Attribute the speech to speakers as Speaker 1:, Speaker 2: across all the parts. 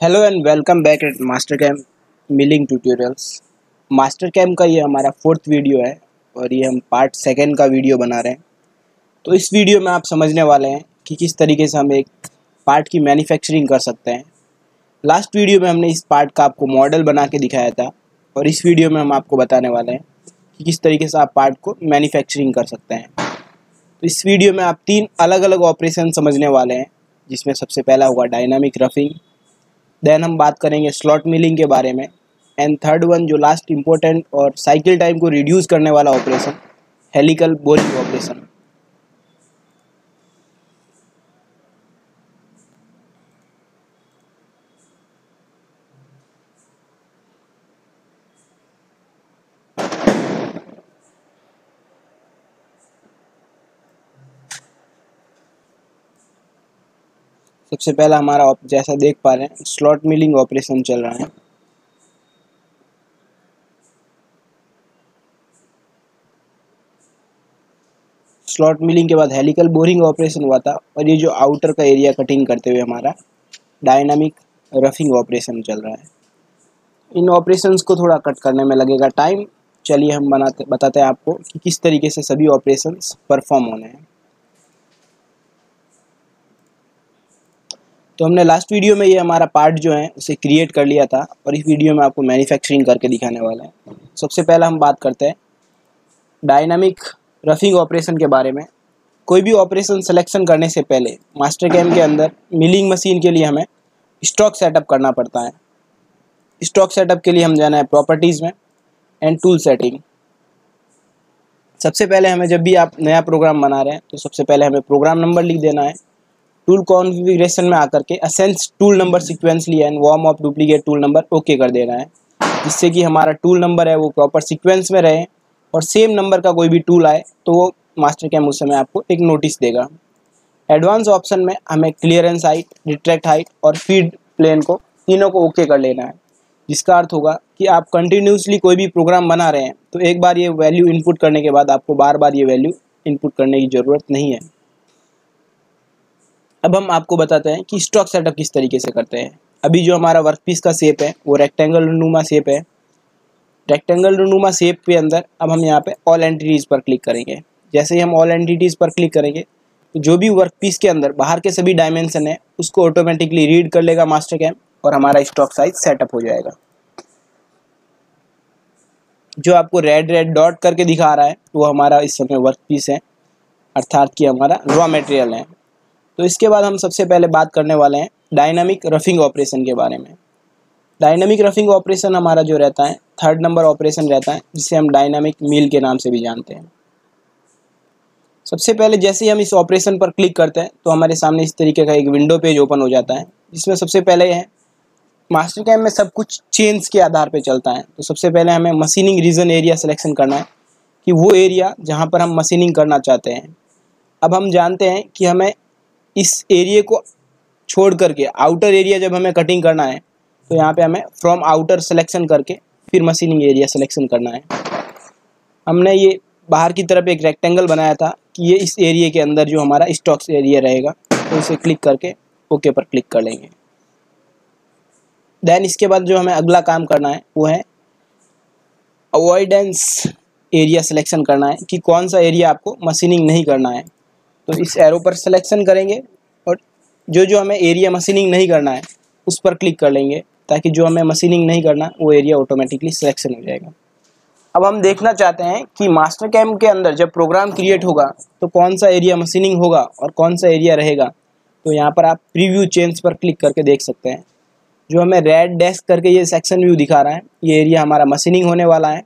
Speaker 1: Hello and welcome back at Mastercam milling tutorials Mastercam का ये हमारा फोर्थ वीडियो है और ये हम पार्ट सेकेंड का वीडियो बना रहे हैं। तो इस वीडियो में आप समझने वाले हैं कि किस तरीके से हम एक पार्ट की मैन्युफैक्चरिंग कर सकते हैं। लास्ट वीडियो में हमने इस पार्ट का आपको मॉडल बना के दिखाया था और इस वीडियो में हम आपको बताने वाले हैं कि किस तरीके से आप पार्ट को मैन्युफैक्चरिंग कर सकते हैं। तो इस वीडियो में आप तीन अलग अलग ऑपरेशन समझने वाले हैं, जिसमें सबसे पहला होगा डायनामिक रफिंग देन हम बात करेंगे स्लॉट मिलिंग के बारे में। एंड थर्ड वन जो लास्ट इम्पोर्टेंट और साइकिल टाइम को रिड्यूस करने वाला ऑपरेशन हेलिकल बोरिंग ऑपरेशन सबसे पहला हमारा जैसा देख पा रहे हैं स्लॉट मिलिंग ऑपरेशन चल रहा है। स्लॉट मिलिंग के बाद हेलिकल बोरिंग ऑपरेशन हुआ था और ये जो आउटर का एरिया कटिंग करते हुए हमारा डायनामिक रफिंग ऑपरेशन चल रहा है। इन ऑपरेशंस को थोड़ा कट करने में लगेगा टाइम चलिए हम बनाते बताते हैं आपको कि किस तरीके से सभी ऑपरेशंस परफॉर्म होने हैं। तो हमने लास्ट वीडियो में ये हमारा पार्ट जो है, उसे क्रिएट कर लिया था और इस वीडियो में आपको मैन्युफैक्चरिंग करके दिखाने वाले हैं। सबसे पहला हम बात करते हैं डायनामिक रफिंग ऑपरेशन के बारे में। कोई भी ऑपरेशन सिलेक्शन करने से पहले मास्टर कैम के अंदर मिलिंग मशीन के लिए हमें स्टॉक सेटअप करना पड़ता है। स्टॉक सेटअप के लिए हम जाना है प्रॉपर्टीज़ में एंड टूल सेटिंग सबसे पहले हमें जब भी आप नया प्रोग्राम बना रहे हैं तो सबसे पहले हमें प्रोग्राम नंबर लिख देना है। टूल कॉन्फ़िगरेशन में आकर के असेंस टूल नंबर सीक्वेंस लिया and warn of duplicate tool number okay कर देना है। जिससे कि हमारा टूल नंबर है वो प्रॉपर सीक्वेंस में रहे और सेम नंबर का कोई भी टूल आए तो वो मास्टर कैम उस समय आपको एक नोटिस देगा। एडवांस ऑप्शन में हमें क्लियरेंस हाइट रिट्रैक्ट हाइट और फ़ीड प्लेन को तीनों को ओके कर लेना है। जिसका अर्थ होगा कि आप कंटिन्यूसली कोई भी प्रोग्राम बना रहे हैं तो एक बार ये वैल्यू इनपुट करने के बाद आपको बार बार ये वैल्यू इनपुट करने की ज़रूरत नहीं है। अब हम आपको बताते हैं कि स्टॉक सेटअप किस तरीके से करते हैं। अभी जो हमारा वर्क पीस का शेप है, वो रेक्टेंगल नुमा शेप है। रेक्टेंगल नुमा शेप के अंदर अब हम यहाँ पे ऑल एंटिटीज़ पर क्लिक करेंगे। जैसे ही हम ऑल एंटिटीज़ पर क्लिक करेंगे तो जो भी वर्क पीस के अंदर बाहर के सभी डायमेंशन है, उसको ऑटोमेटिकली रीड कर लेगा मास्टर कैम और हमारा स्टॉक साइज़ सेटअप हो जाएगा। जो आपको रेड रेड डॉट करके दिखा रहा है, वो हमारा इस समय वर्क पीस है। अर्थात कि हमारा रॉ मटेरियल है। तो इसके बाद हम सबसे पहले बात करने वाले हैं डायनामिक रफिंग ऑपरेशन के बारे में। डायनामिक रफिंग ऑपरेशन हमारा जो रहता है थर्ड नंबर ऑपरेशन रहता है, जिसे हम डायनामिक मील के नाम से भी जानते हैं। सबसे पहले जैसे ही हम इस ऑपरेशन पर क्लिक करते हैं तो हमारे सामने इस तरीके का एक विंडो पेज ओपन हो जाता है, जिसमें सबसे पहले है मास्टर कैम में सब कुछ चेंज के आधार पर चलता है। तो सबसे पहले हमें मशीनिंग रीजन एरिया सिलेक्शन करना है, कि वो एरिया जहाँ पर हम मशीनिंग करना चाहते हैं। अब हम जानते हैं कि हमें इस एरिए को छोड़ करके आउटर एरिया जब हमें कटिंग करना है तो यहाँ पे हमें फ्रॉम आउटर सिलेक्शन करके फिर मशीनिंग एरिया सिलेक्शन करना है। हमने ये बाहर की तरफ़ एक रेक्टेंगल बनाया था कि ये इस एरिए के अंदर जो हमारा स्टॉक्स एरिया रहेगा तो इसे क्लिक करके ओके पर क्लिक कर लेंगे। देन इसके बाद जो हमें अगला काम करना है, वो है अवॉइडेंस एरिया सिलेक्शन करना है कि कौन सा एरिया आपको मशीनिंग नहीं करना है। तो इस एरो पर सिलेक्शन करेंगे और जो जो हमें एरिया मशीनिंग नहीं करना है, उस पर क्लिक कर लेंगे ताकि जो हमें मशीनिंग नहीं करना, वो एरिया ऑटोमेटिकली सिलेक्शन हो जाएगा। अब हम देखना चाहते हैं कि मास्टर कैम के अंदर जब प्रोग्राम क्रिएट होगा तो कौन सा एरिया मशीनिंग होगा और कौन सा एरिया रहेगा? तो यहाँ पर आप प्रीव्यू चेंज पर क्लिक करके देख सकते हैं। जो हमें रेड डेस्क करके ये सेक्शन व्यू दिखा रहा है, ये एरिया हमारा मशीनिंग होने वाला है।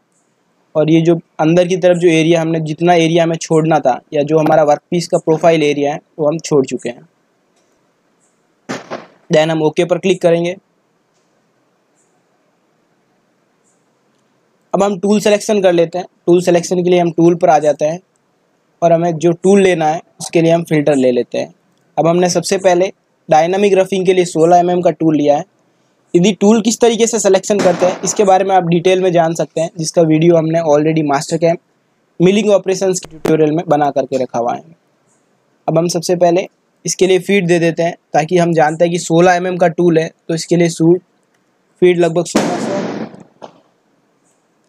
Speaker 1: और ये जो अंदर की तरफ़ जो एरिया हमने, जितना एरिया हमें छोड़ना था, या जो हमारा वर्क पीस का प्रोफ़ाइल एरिया है, वो हम छोड़ चुके हैं। देन हम ओके पर क्लिक करेंगे। अब हम टूल सेलेक्शन कर लेते हैं। टूल सेलेक्शन के लिए हम टूल पर आ जाते हैं और हमें जो टूल लेना है, उसके लिए हम फ़िल्टर ले लेते हैं। अब हमने सबसे पहले डायनामिक रफिंग के लिए 16 एम mm का टूल लिया है। यदि टूल किस तरीके से सिलेक्शन करते हैं, इसके बारे में आप डिटेल में जान सकते हैं, जिसका वीडियो हमने already Mastercam milling operations के ट्यूटोरियल में बना करके रखा हुआ है। अब हम सबसे पहले इसके लिए फ़ीड दे देते हैं, ताकि हम जानते हैं कि 16 एम mm का टूल है तो इसके लिए सूट फ़ीड लगभग सोलह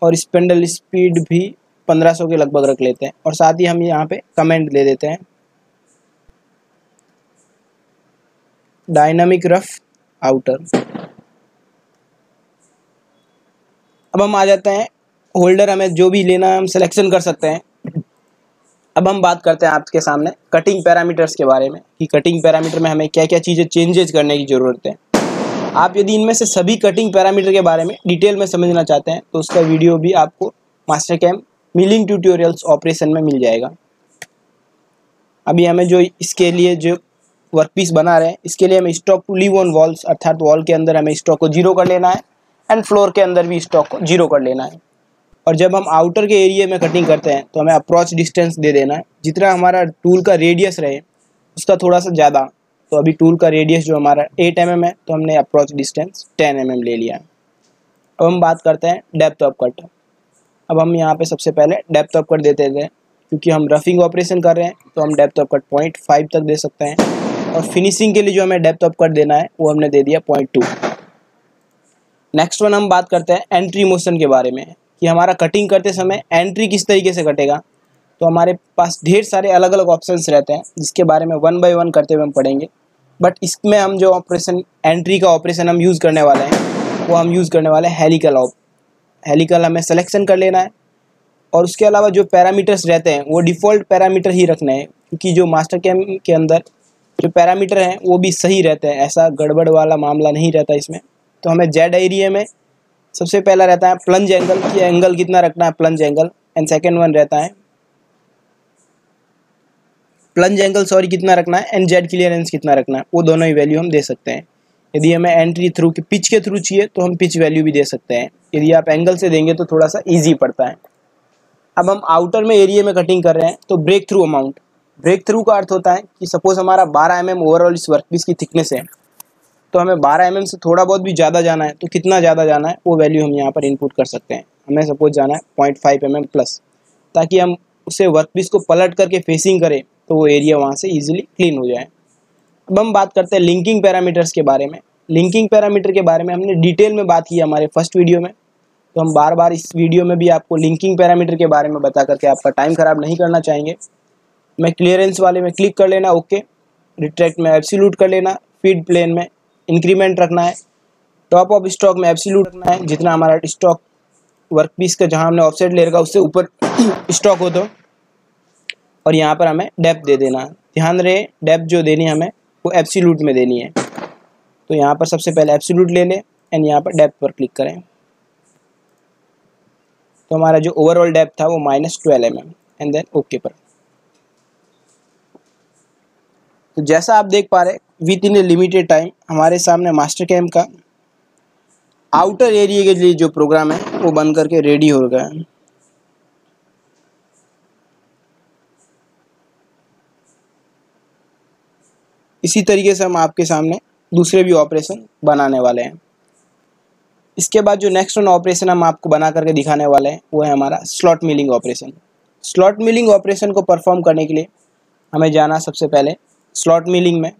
Speaker 1: और स्पेंडल स्पीड भी 1500 के लगभग रख लेते हैं। और साथ ही हम यहाँ पे कमेंट दे देते हैं। डायनामिक रफ आउटर अब हम आ जाते हैं होल्डर हमें जो भी लेना है हम सिलेक्शन कर सकते हैं। अब हम बात करते हैं आपके सामने कटिंग पैरामीटर्स के बारे में कि कटिंग पैरामीटर में हमें क्या क्या चीज़ें चेंजेज करने की ज़रूरत है। आप यदि इनमें से सभी कटिंग पैरामीटर के बारे में डिटेल में समझना चाहते हैं तो उसका वीडियो भी आपको Mastercam milling tutorials operation में मिल जाएगा। अभी हमें जो इसके लिए जो वर्कपीस बना रहे हैं, इसके लिए हमें stock to leave on walls अर्थात वॉल के अंदर हमें स्टॉक को ज़ीरो कर लेना है। एंड फ्लोर के अंदर भी स्टॉक को ज़ीरो कर लेना है। और जब हम आउटर के एरिया में कटिंग करते हैं तो हमें अप्रोच डिस्टेंस दे देना है। जितना हमारा टूल का रेडियस रहे, उसका थोड़ा सा ज़्यादा। तो अभी टूल का रेडियस जो हमारा एट एम mm है तो हमने approach distance ten M mm ले लिया है। अब हम बात करते हैं डेप्थ ऑफ़ कट अब हम यहाँ पे सबसे पहले डेप्थ ऑफ़ कट देते थे, क्योंकि हम रफिंग ऑपरेशन कर रहे हैं तो हम depth of cut point five तक दे सकते हैं। और फिनिशिंग के लिए जो हमें डेप्थ ऑफ़ कट देना है, वो हमने दे दिया पॉइंट टू नेक्स्ट वन हम बात करते हैं एंट्री मोशन के बारे में, कि हमारा कटिंग करते समय एंट्री किस तरीके से कटेगा। तो हमारे पास ढेर सारे अलग अलग ऑप्शंस रहते हैं, जिसके बारे में वन बाय वन करते हुए हम पढ़ेंगे। बट इसमें हम जो ऑपरेशन एंट्री का ऑपरेशन हम यूज़ करने वाले हैं, वो हम यूज़ करने वाले हैं हेलिकल ऑप हेलिकल हमें सिलेक्शन कर लेना है। और उसके अलावा जो पैरामीटर्स रहते हैं, वो डिफ़ॉल्ट पैरामीटर ही रखने हैं, क्योंकि जो मास्टर कैम के अंदर जो पैरामीटर हैं, वो भी सही रहते हैं, ऐसा गड़बड़ वाला मामला नहीं रहता इसमें। तो हमें जेड एरिया में सबसे पहला रहता है प्लंज एंगल कि एंगल कितना रखना है? Plunge angle and second one रहता है प्लंज एंगल सॉरी कितना रखना है? एंड जेड क्लियरेंस कितना रखना है? वो दोनों ही वैल्यू हम दे सकते हैं। यदि हमें एंट्री थ्रू के पिच के थ्रू चाहिए तो हम पिच वैल्यू भी दे सकते हैं। यदि आप एंगल से देंगे तो थोड़ा सा ईजी पड़ता है। अब हम आउटर में एरिया में कटिंग कर रहे हैं तो break through amount break through का अर्थ होता है कि सपोज़ हमारा 12 एम mm ओवरऑल इस वर्कपीस की थिकनेस है। तो हमें 12 एम mm से थोड़ा बहुत भी ज़्यादा जाना है तो कितना ज़्यादा जाना है, वो वैल्यू हम यहाँ पर इनपुट कर सकते हैं। हमें सपोज़ जाना है पॉइंट फाइव एम प्लस ताकि हम उसे वर्कपीस को पलट करके फेसिंग करें तो वो एरिया वहाँ से ईजिली क्लीन हो जाए। अब हम बात करते हैं लिंकिंग पैरामीटर्स के बारे में। लिंकिंग पैरामीटर के बारे में हमने डिटेल में बात की हमारे फ़र्स्ट वीडियो में। तो हम बार बार इस वीडियो में भी आपको लिंकिंग पैरामीटर के बारे में बता करके आपका टाइम ख़राब नहीं करना चाहेंगे। मैं क्लियरेंस वाले में क्लिक कर लेना ओके रिट्रैक्ट में एब्सोल्यूट कर लेना फ़ीड प्लेन में। इंक्रीमेंट रखना है। टॉप ऑफ़ स्टॉक में एब्सोल्यूट रखना है, जितना हमारा स्टॉक वर्क पीस का जहाँ हमने ऑफसेट ले रखा उससे ऊपर स्टॉक हो तो। और यहाँ पर हमें डेप दे देना ध्यान रहे डेप्थ जो देनी है हमें, वो एब्सोल्यूट में देनी है। तो यहाँ पर सबसे पहले एब्सोल्यूट ले लें एंड यहाँ पर डेप्थ पर क्लिक करें। तो हमारा जो ओवरऑल डेप्थ था, वो minus twelve M and then okay पर। तो जैसा आप देख पा रहे within a limited time हमारे सामने मास्टर कैम्प का आउटर एरिया के लिए जो प्रोग्राम है, वो बन करके रेडी हो गया है। इसी तरीके से हम आपके सामने दूसरे भी ऑपरेशन बनाने वाले हैं। इसके बाद जो नेक्स्ट वन ऑपरेशन हम आपको बना करके दिखाने वाले हैं, वो है हमारा slot milling operation slot milling operation को परफॉर्म करने के लिए हमें जाना सबसे पहले स्लॉट मिलिंग में।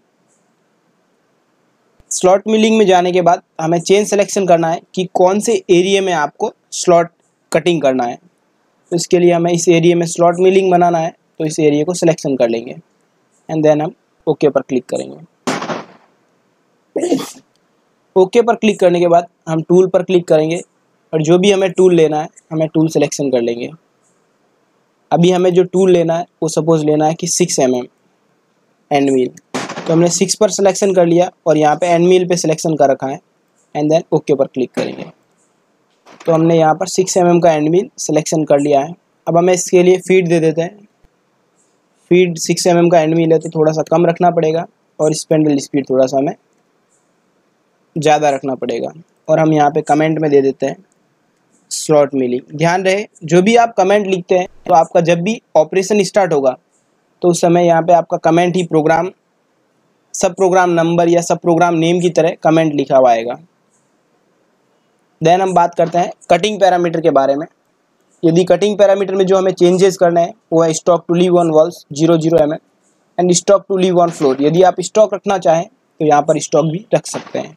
Speaker 1: स्लॉट मिलिंग में जाने के बाद हमें चेन सिलेक्शन करना है कि कौन से एरिया में आपको स्लॉट कटिंग करना है। तो इसके लिए हमें इस एरिया में स्लॉट मिलिंग बनाना है तो इस एरिया को सिलेक्शन कर लेंगे। एंड देन हम ओके पर क्लिक करेंगे। ओके पर क्लिक करने के बाद हम टूल पर क्लिक करेंगे और जो भी हमें टूल लेना है, हमें टूल सिलेक्शन कर लेंगे। अभी हमें जो टूल लेना है, वो सपोज़ लेना है कि six M M end mill तो हमने सिक्स पर सिलेक्शन कर लिया और यहाँ पे एंड मील पे सिलेक्शन कर रखा है। एंड देन ओके पर क्लिक करेंगे। तो हमने यहाँ पर सिक्स एम का एंड मील सिलेक्शन कर लिया है। अब हमें इसके लिए फ़ीड दे देते हैं। फ़ीड सिक्स एम का एंड मील है तो थोड़ा सा कम रखना पड़ेगा और स्पेंडल स्पीड थोड़ा सा हमें ज़्यादा रखना पड़ेगा। और हम यहाँ पे कमेंट में दे देते हैं स्लॉट मिली ध्यान रहे, जो भी आप कमेंट लिखते हैं तो आपका जब भी ऑपरेशन स्टार्ट होगा तो उस समय यहाँ पे आपका कमेंट ही प्रोग्राम सब प्रोग्राम नंबर या सब प्रोग्राम नेम की तरह कमेंट लिखा हुआ आएगा। देन हम बात करते हैं कटिंग पैरामीटर के बारे में। यदि कटिंग पैरामीटर में जो हमें चेंजेस करने हैं, वो है stock to leave on walls zero zero M and stock to leave on floor यदि आप स्टॉक रखना चाहें तो यहाँ पर स्टॉक भी रख सकते हैं।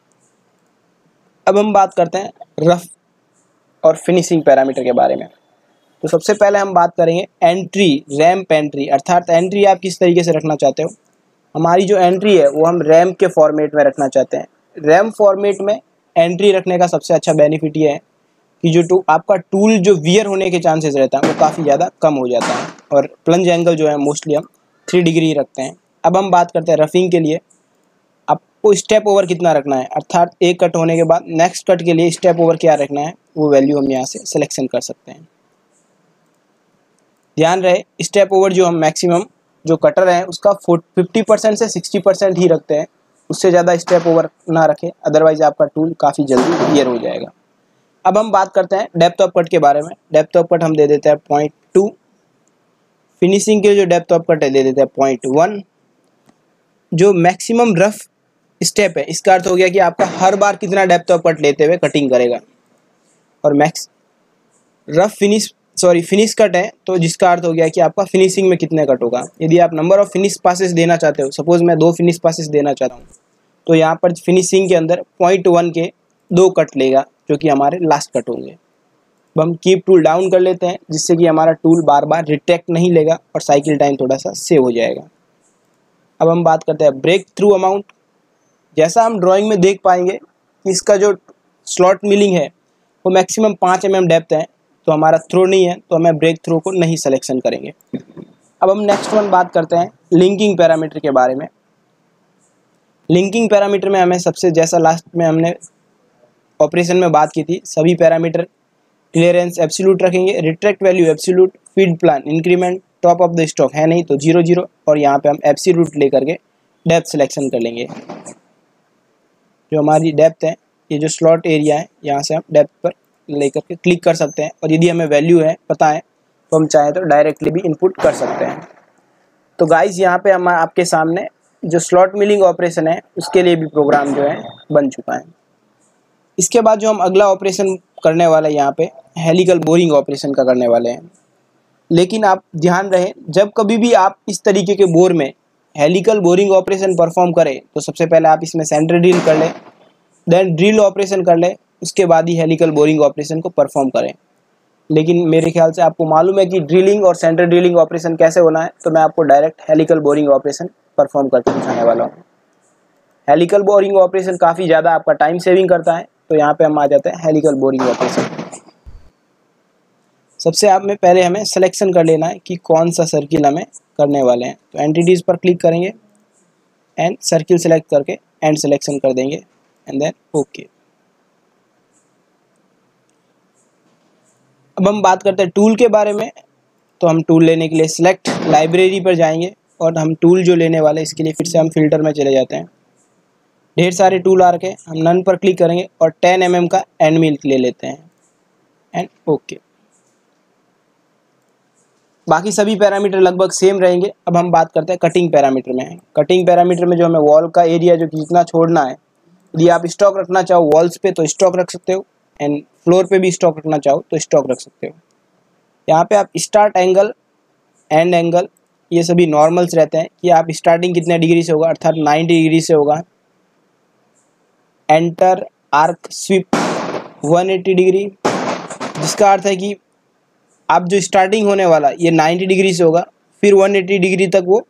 Speaker 1: अब हम बात करते हैं रफ और फिनिशिंग पैरामीटर के बारे में। तो सबसे पहले हम बात करेंगे एंट्री रैम्प एंट्री अर्थात एंट्री आप किस तरीके से रखना चाहते हो? हमारी जो एंट्री है, वो हम रैम के फॉर्मेट में रखना चाहते हैं। रैम फॉर्मेट में एंट्री रखने का सबसे अच्छा बेनिफिट ये है कि जो टू आपका टूल जो वियर होने के चांसेस रहता है, वो काफ़ी ज़्यादा कम हो जाता है। और प्लंज एंगल जो है मोस्टली हम थ्री डिग्री रखते हैं। अब हम बात करते हैं रफिंग के लिए। आपको स्टेप ओवर कितना रखना है? अर्थात एक कट होने के बाद नेक्स्ट कट के लिए स्टेप ओवर क्या रखना है? वो वैल्यू हम यहाँ से सिलेक्शन कर सकते हैं। ध्यान रहे स्टेप ओवर जो हम मैक्सिमम जो कटर है, उसका फिफ्टी परसेंट से सिक्सटी परसेंट ही रखते हैं। उससे ज़्यादा स्टेप ओवर ना रखें अदरवाइज़ आपका टूल काफ़ी जल्दी क्लियर हो जाएगा। अब हम बात करते हैं डेप्थ ऑफ़ कट के बारे में। डेप्थ ऑफ़ कट हम दे देते हैं पॉइंट टू फिनिशिंग के जो डेप्थ ऑफ़ कट है, दे देते हैं पॉइंट वन जो मैक्सिमम रफ स्टेप है, इसका अर्थ हो गया कि आपका हर बार कितना डेप्थ ऑफ़ कट लेते हुए कटिंग करेगा। और max rough finish sorry finish cut है तो जिसका अर्थ हो गया कि आपका फिनिशिंग में कितने कट होगा? यदि आप नंबर ऑफ़ फिनिश पासेस देना चाहते हो सपोज़ मैं दो फिनिश पासेस देना चाहता हूँ तो यहाँ पर फिनिशिंग के अंदर पॉइंट वन के दो कट लेगा, जो कि हमारे लास्ट कट होंगे। अब हम कीप टूल डाउन कर लेते हैं, जिससे कि हमारा टूल बार बार रिट्रैक्ट नहीं लेगा और साइकिल टाइम थोड़ा सा सेव हो जाएगा। अब हम बात करते हैं ब्रेक थ्रू अमाउंट जैसा हम ड्राइंग में देख पाएँगे कि इसका जो स्लॉट मिलिंग है, वो मैक्सिमम पाँच एम एम डेप्थ है तो हमारा थ्रो नहीं है तो हमें ब्रेक थ्रो को नहीं सिलेक्शन करेंगे। अब हम नेक्स्ट वन बात करते हैं लिंकिंग पैरामीटर के बारे में। लिंकिंग पैरामीटर में हमें सबसे जैसा लास्ट में हमने ऑपरेशन में बात की थी, सभी पैरामीटर क्लियरेंस एब्सोल्यूट रखेंगे retract value absolute feed plane increment top of the stock है नहीं तो ज़ीरो ज़ीरो और यहाँ पे हम एब्सोल्यूट लेकर के डेप्थ सिलेक्शन कर लेंगे। जो हमारी डेप्थ है, ये जो स्लॉट एरिया है, यहाँ से हम डेप्थ पर लेकर के क्लिक कर सकते हैं। और यदि हमें वैल्यू है, पता है तो हम चाहें तो डायरेक्टली भी इनपुट कर सकते हैं। तो गाइस यहाँ पे हम आपके सामने जो स्लॉट मिलिंग ऑपरेशन है, उसके लिए भी प्रोग्राम जो है, बन चुका है। इसके बाद जो हम अगला ऑपरेशन करने वाले यहाँ पे हेलिकल बोरिंग ऑपरेशन का करने वाले हैं। लेकिन आप ध्यान रहे, जब कभी भी आप इस तरीके के बोर में हेलिकल बोरिंग ऑपरेशन परफॉर्म करें तो सबसे पहले आप इसमें सेंटर ड्रिल कर लें देन ड्रिल ऑपरेशन कर लें उसके बाद ही हेलिकल बोरिंग ऑपरेशन को परफॉर्म करें। लेकिन मेरे ख्याल से आपको मालूम है कि ड्रिलिंग और सेंटर ड्रिलिंग ऑपरेशन कैसे होना है तो मैं आपको direct helical boring operation perform करके दिखाने वाला हूँ। हेलिकल बोरिंग ऑपरेशन काफ़ी ज़्यादा आपका टाइम सेविंग करता है तो यहाँ पे हम आ जाते हैं हेलिकल बोरिंग ऑपरेशन सबसे आप में पहले हमें सिलेक्शन कर लेना है कि कौन सा सर्किल हमें करने वाले हैं। तो एंटिटीज़ पर क्लिक करेंगे एंड सर्किल सेलेक्ट करके एंड सिलेक्शन कर देंगे एंड देन ओके अब हम बात करते हैं टूल के बारे में तो हम टूल लेने के लिए सिलेक्ट लाइब्रेरी पर जाएँगे और हम टूल जो लेने वाले इसके लिए फिर से हम फ़िल्टर में चले जाते हैं। ढेर सारे टूल आ रखे हम नन पर क्लिक करेंगे और 10 एम mm का एंड मिल ले लेते हैं। And okay okay. बाकी सभी पैरामीटर लगभग सेम रहेंगे। अब हम बात करते हैं कटिंग पैरामीटर में। कटिंग पैरामीटर में जो हमें वॉल का एरिया जो कि जितना छोड़ना है, यदि आप स्टॉक रखना चाहो वॉल्स पे तो स्टॉक रख सकते हो। एंड फ्लोर पे भी स्टॉक रखना चाहो तो स्टॉक रख सकते हो। यहाँ पे आप स्टार्ट एंगल एंड एंगल ये सभी नॉर्मल्स रहते हैं कि आप स्टार्टिंग कितने डिग्री से होगा, अर्थात 90 डिग्री से होगा। एंटर आर्क स्विप 180 डिग्री जिसका अर्थ है कि आप जो स्टार्टिंग होने वाला, ये 90 डिग्री से होगा, फिर 180 डिग्री तक वो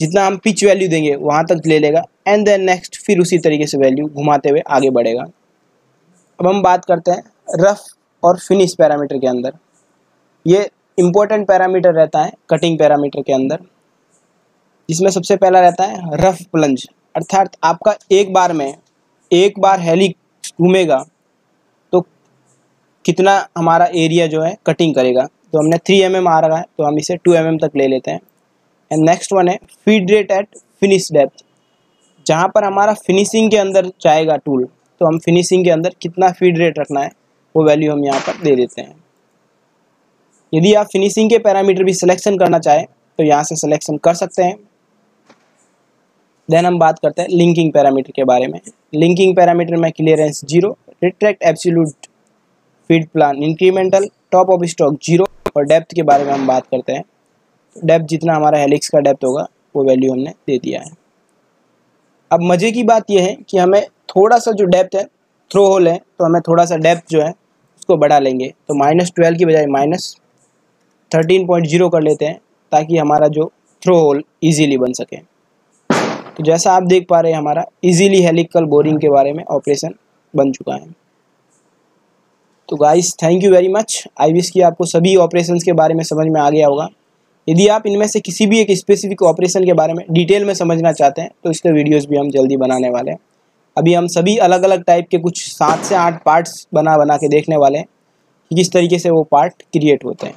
Speaker 1: जितना हम पिच वैल्यू देंगे, वहाँ तक ले लेगा एंड देन नेक्स्ट फिर उसी तरीके से वैल्यू घुमाते हुए आगे बढ़ेगा। अब हम बात करते हैं रफ और फिनिश पैरामीटर के अंदर। ये इम्पोर्टेंट पैरामीटर रहता है कटिंग पैरामीटर के अंदर। जिसमें सबसे पहला रहता है रफ प्लंज अर्थात आपका एक बार में, एक बार हेली घूमेगा तो कितना हमारा एरिया जो है कटिंग करेगा। तो हमने थ्री एम mm आ रहा है तो हम इसे टू एम mm तक ले लेते हैं। एंड नेक्स्ट वन है feed rate at finish depth जहाँ पर हमारा फिनिशिंग के अंदर जाएगा टूल तो हम फिनिशिंग के अंदर कितना फ़ीड रेट रखना है, वो वैल्यू हम यहाँ पर दे देते हैं। यदि आप फिनिशिंग के पैरामीटर भी सिलेक्शन करना चाहें तो यहाँ से सिलेक्शन कर सकते हैं। देन हम बात करते हैं लिंकिंग पैरामीटर के बारे में। लिंकिंग पैरामीटर में clearance zero retract absolute feed plane incremental top of stock zero और डेप्थ के बारे में हम बात करते हैं। डेप्थ जितना हमारा हेलिक्स का डेप्थ होगा, वो वैल्यू हमने दे दिया है। अब मज़े की बात यह है कि हमें थोड़ा सा जो डेप्थ है थ्रो होल है तो हमें थोड़ा सा डेप्थ जो है, उसको बढ़ा लेंगे। तो माइनस ट्वेल्व की बजाय माइनस थर्टीन पॉइंट ज़ीरो कर लेते हैं, ताकि हमारा जो थ्रो होल ईजीली बन सके। तो जैसा आप देख पा रहे हैं, हमारा इजीली हेलिकल बोरिंग के बारे में ऑपरेशन बन चुका है। तो guys thank you very much I wish कि आपको सभी ऑपरेशन के बारे में समझ में आ गया होगा। यदि आप इनमें से किसी भी एक स्पेसिफिक ऑपरेशन के बारे में डिटेल में समझना चाहते हैं तो इसके वीडियोस भी हम जल्दी बनाने वाले हैं। अभी हम सभी अलग अलग टाइप के कुछ सात से आठ पार्ट्स बना बना के देखने वाले हैं कि किस तरीके से वो पार्ट क्रिएट होते हैं।